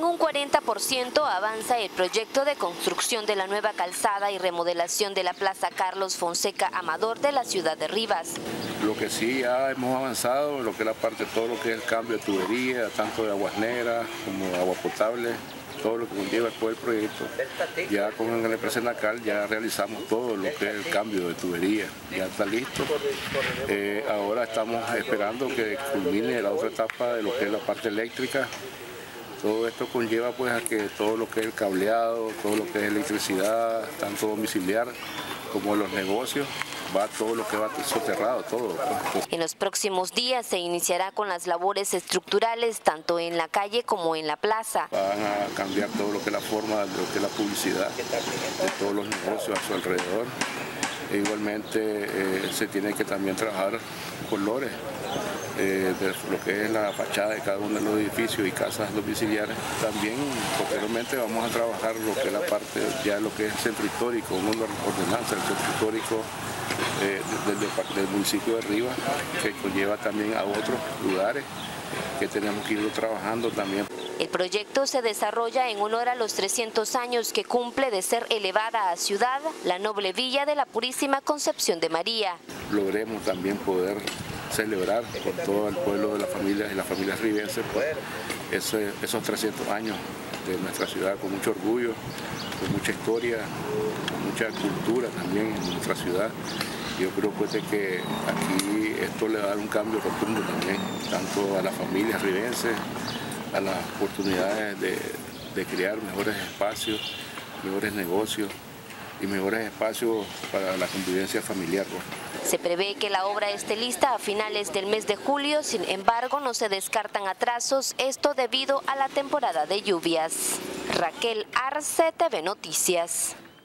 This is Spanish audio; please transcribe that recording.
En un 40% avanza el proyecto de construcción de la nueva calzada y remodelación de la Plaza Carlos Fonseca Amador de la ciudad de Rivas. Lo que sí ya hemos avanzado, lo que es la parte, todo lo que es el cambio de tubería, tanto de aguas negras como agua potable, todo lo que conlleva todo el proyecto. Ya con la empresa Nacal ya realizamos todo lo que es el cambio de tubería, ya está listo. Eh, ahora estamos esperando que culmine la otra etapa de lo que es la parte eléctrica. Todo esto conlleva pues a que todo lo que es el cableado, todo lo que es electricidad, tanto domiciliar como los negocios, va todo lo que va soterrado, todo. En los próximos días se iniciará con las labores estructurales tanto en la calle como en la plaza. Van a cambiar todo lo que es la forma de lo que es la publicidad de todos los negocios a su alrededor. E igualmente eh, se tiene que también trabajar colores eh, de lo que es la fachada de cada uno de los edificios y casas domiciliares. También posteriormente vamos a trabajar lo que es la parte, ya lo que es el centro histórico, una ordenanza del centro histórico eh, del, del, municipio de Rivas, que conlleva también a otros lugares que tenemos que ir trabajando también. El proyecto se desarrolla en honor a los 300 años que cumple de ser elevada a ciudad la noble villa de la Purísima Concepción de María. Logremos también poder celebrar con todo el pueblo de las familias y las familias ribenses pues, esos 300 años de nuestra ciudad con mucho orgullo, con mucha historia, con mucha cultura también en nuestra ciudad. Yo creo pues, que aquí esto le va a dar un cambio rotundo también, tanto a las familias ribenses, a las oportunidades de, crear mejores espacios, mejores negocios y mejores espacios para la convivencia familiar. Se prevé que la obra esté lista a finales del mes de julio, sin embargo no se descartan atrasos, esto debido a la temporada de lluvias. Raquel Arce, TV Noticias.